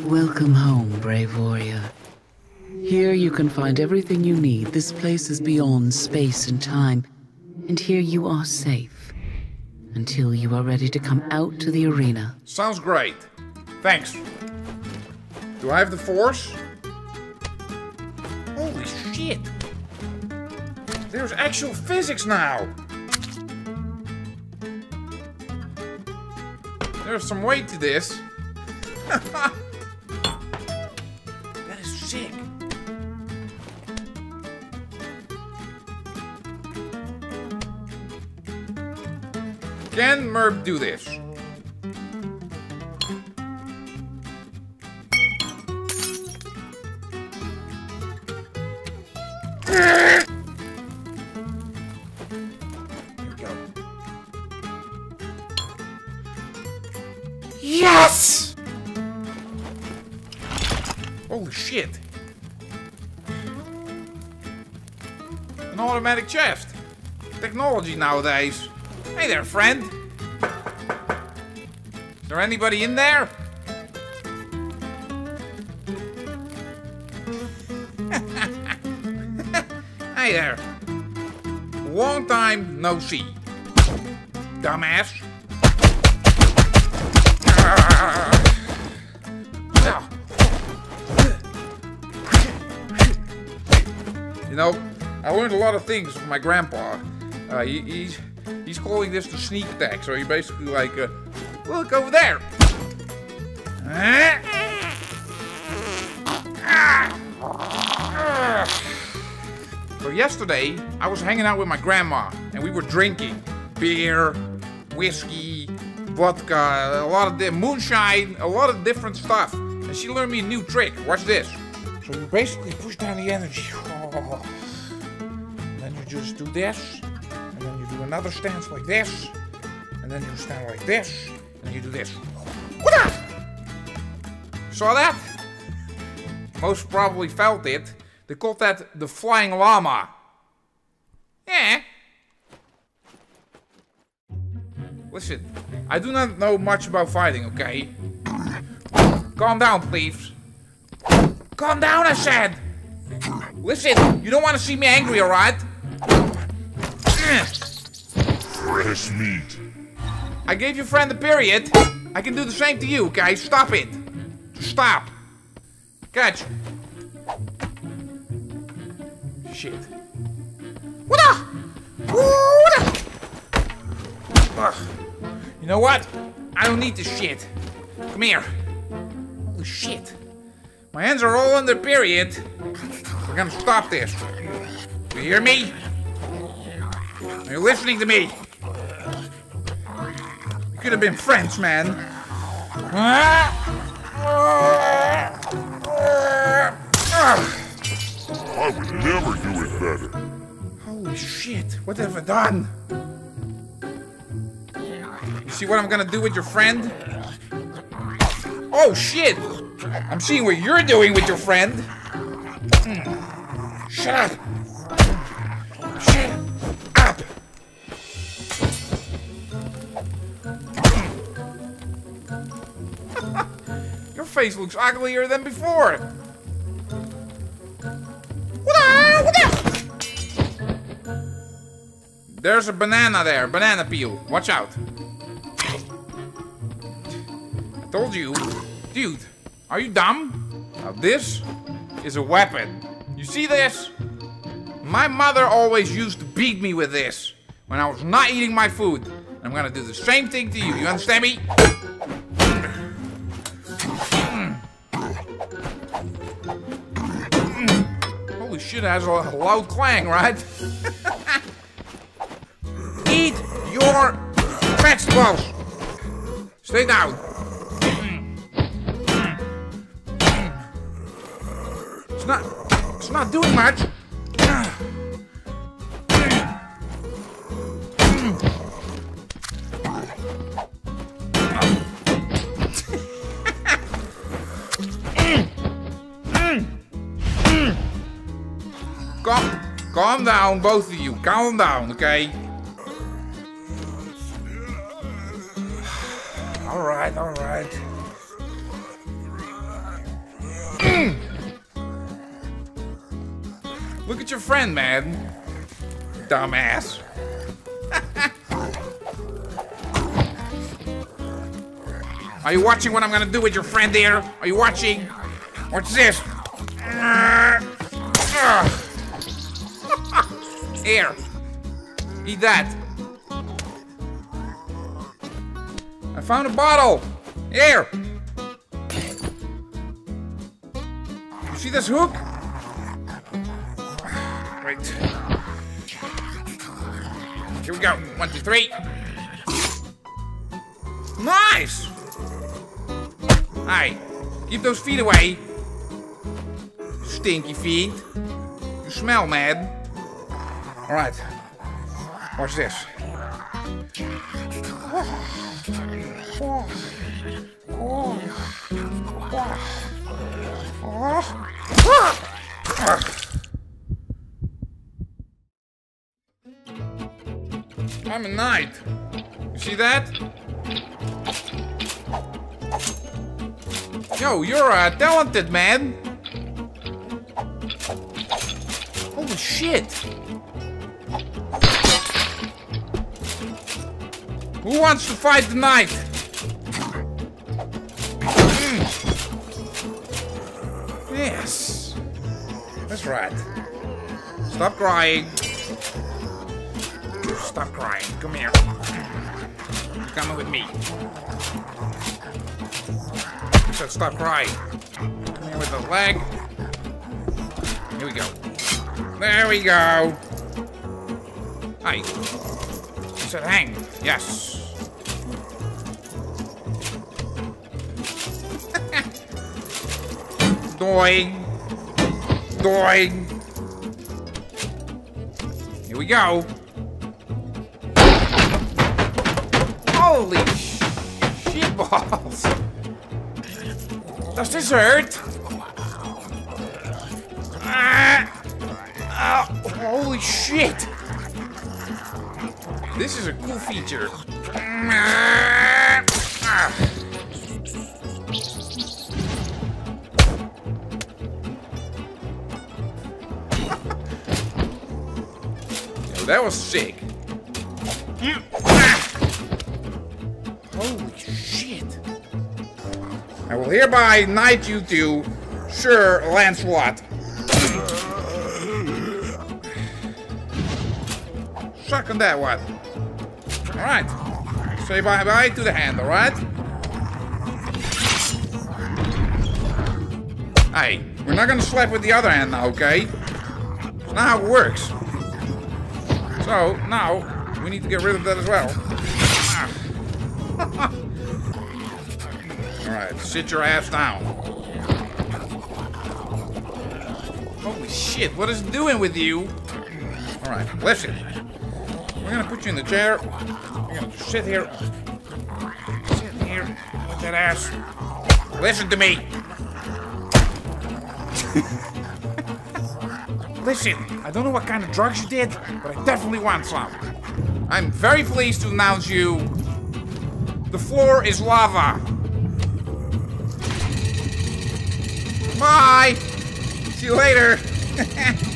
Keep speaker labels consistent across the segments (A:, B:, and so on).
A: Welcome home, brave warrior. Here you can find everything you need. This place is beyond space and time, and here you are safe. Until you are ready to come out to the arena.
B: Sounds great. Thanks. Do I have the force? Holy shit! There's actual physics now! There's some weight to this. Can Merp do this? Here we go. Yes! Holy shit. An automatic chest. Technology nowadays. Hey there, friend. Is there anybody in there? hey there. Long time no see. Dumbass. You know, I learned a lot of things from my grandpa. Uh, he, he's he's calling this the sneak attack. So he basically like, uh, look over there. So yesterday, I was hanging out with my grandma, and we were drinking beer, whiskey, vodka, a lot of di- moonshine, a lot of different stuff. And she learned me a new trick. Watch this. So you basically push down the energy. Oh. Then you just do this, another stance like this, and then you stand like this, and you do this. Saw that? Most probably felt it. They called that the flying llama. Yeah. Listen, I do not know much about fighting, okay? Calm down, please. Calm down, I said! Listen, you don't want to see me angry, alright? Eh.
C: Fresh meat.
B: I gave your friend a period. I can do the same to you, guys. Stop it. Stop. Catch. Shit. What the? What the? Ugh. You know what? I don't need this shit. Come here. Holy shit. My hands are all under period. We're gonna stop this. You hear me? Are you listening to me? Could have been French, man.
C: I would never do it better.
B: Holy shit, what have I done? You see what I'm gonna do with your friend? Oh shit! I'm seeing what you're doing with your friend. Hmm. Shut up! Face looks uglier than before. There's a banana there, banana peel. Watch out. I Told you. Dude, are you dumb? Now this is a weapon. You see this? My mother always used to beat me with this when I was not eating my food. I'm gonna do the same thing to you. You understand me? It has a loud clang, right? Eat your vegetables. Stay down. It's not. It's not doing much. Calm, calm down, both of you. Calm down, okay? All right, all right. Look at your friend, man. Dumbass. Are you watching what I'm gonna do with your friend there? Are you watching? What's this? Here. Eat that. I found a bottle. Here. You see this hook? Right. Here we go. One, two, three. Nice! Hey, keep those feet away. Stinky feet. You smell, man. Alright. Watch this. I'm a knight. You see that? Yo, you're a talented man. Holy shit. Who wants to fight the knight? Mm. Yes. That's right. Stop crying. Stop crying. Come here. Come with me. Said stop crying. Come here with the leg. Here we go. There we go. Hi. I said hang. Yes. Doing. Doing. Here we go. Holy shit balls. Does this hurt? Ah. Oh, holy shit. This is a cool feature. Ah. Yo, that was sick. Holy shit. I will hereby knight you to Sir Lancelot. Suck on that one. Alright. Say bye bye to the hand, alright? Hey, we're not gonna slap with the other hand now, okay? It's not how it works. So, now, we need to get rid of that as well. Ah. Alright, sit your ass down. Holy shit, what is it doing with you? Alright, listen. We're gonna put you in the chair. You're gonna sit here. Sit here with that ass. Listen to me. Listen, I don't know what kind of drugs you did, but I definitely want some. I'm very pleased to announce you the floor is lava. Bye. See you later.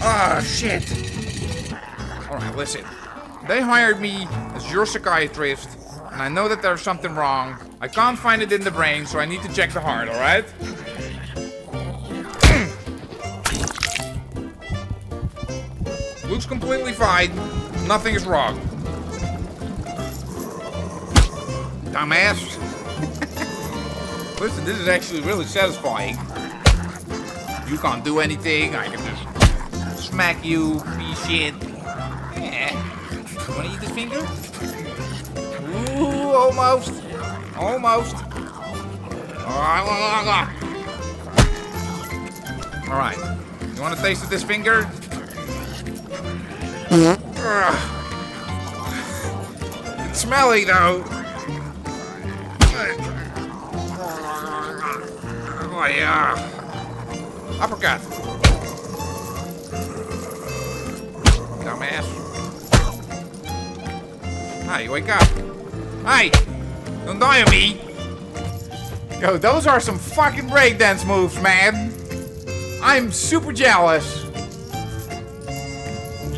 B: Ah, shit. Alright, listen. They hired me as your psychiatrist, and I know that there's something wrong. I can't find it in the brain, so I need to check the heart, alright? Looks completely fine. Nothing is wrong. Dumbass. Listen, this is actually really satisfying. You can't do anything. I can just smack you, piece shit. Yeah. Wanna eat this finger? Ooh, almost. Almost. Alright. You wanna taste of this finger? It's smelly though. Oh yeah. Uppercut. Dumbass. Hi, wake up. Hi! Don't die on me! Yo, those are some fucking breakdance moves, man! I'm super jealous.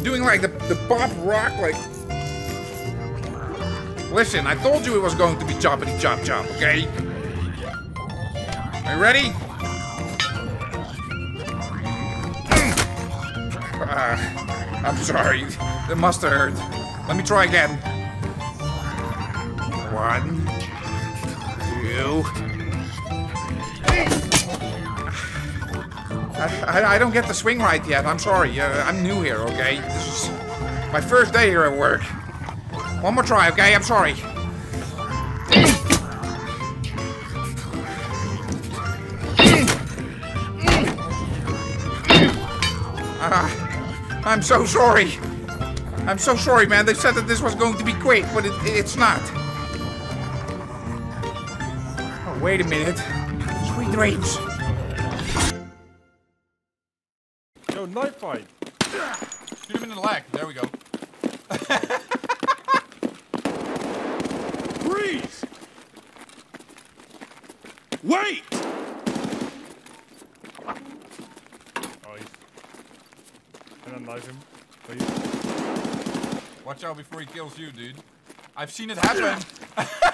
B: Doing like the, the pop rock, like... Listen, I told you it was going to be choppity chop chop, okay? Are you ready? Uh, I'm sorry. That must have hurt. Let me try again. One, two. I, I, don't get the swing right yet. I'm sorry. Uh, I'm new here, okay? This is my first day here at work. One more try, okay? I'm sorry. Uh, I'm so sorry. I'm so sorry, man. They said that this was going to be quick, but it, it's not. Oh, wait a minute. Sweet dreams.
D: Knife fight.
B: Shoot him in the leg. There we go.
D: Freeze! Wait! Oh, he's... Can I knife him, please?
B: Watch out before he kills you, dude. I've seen it happen.